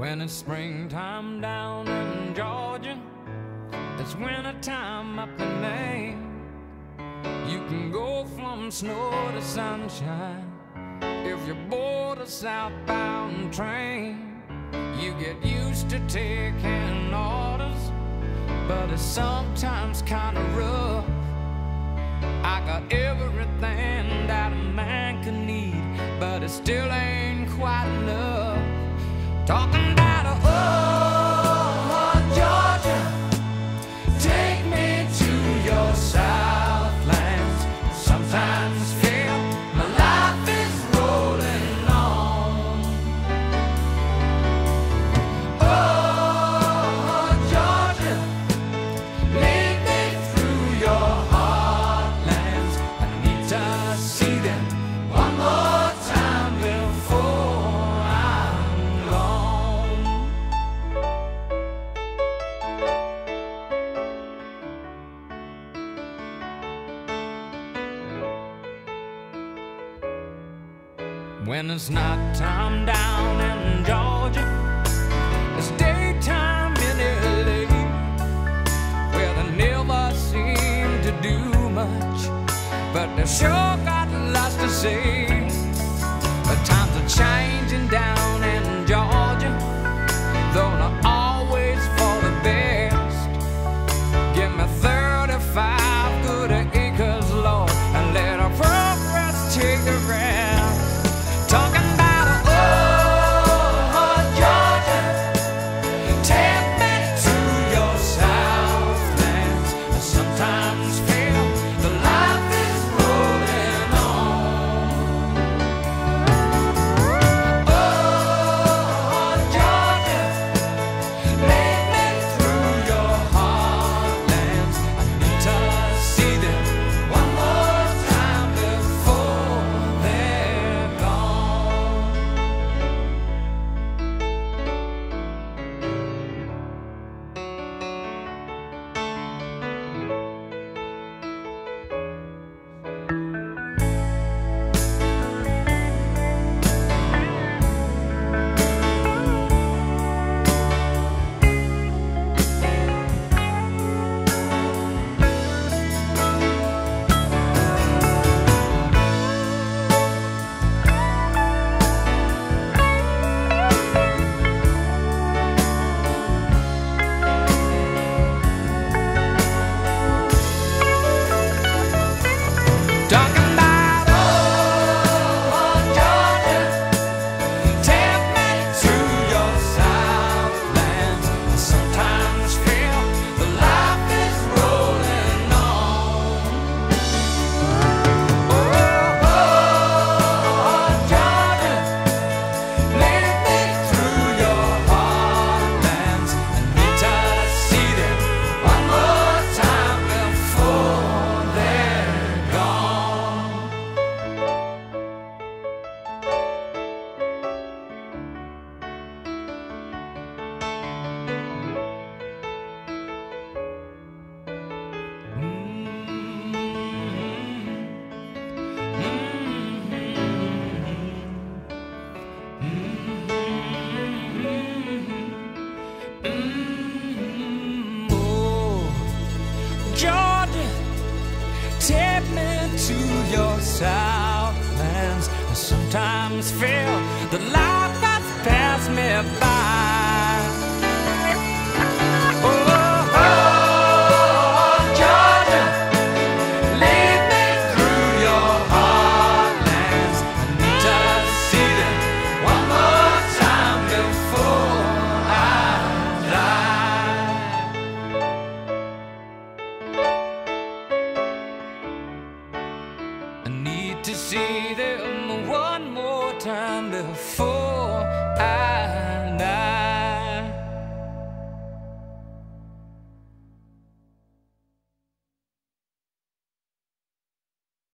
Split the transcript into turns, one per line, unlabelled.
When it's springtime down in Georgia, it's wintertime up in Maine. You can go from snow to sunshine if you board a southbound train. You get used to taking orders, but it's sometimes kinda rough. I got everything that a man can need, but it still ain't quite enough. Talking When it's night time down in Georgia, it's daytime in LA, where they never seem to do much, but they sure got lots to say. The times are changing sometimes feel the life that's passed me by. Oh, oh, oh, Georgia, lead me through your heartlands. I need to see them one more time before I die. I need to see them before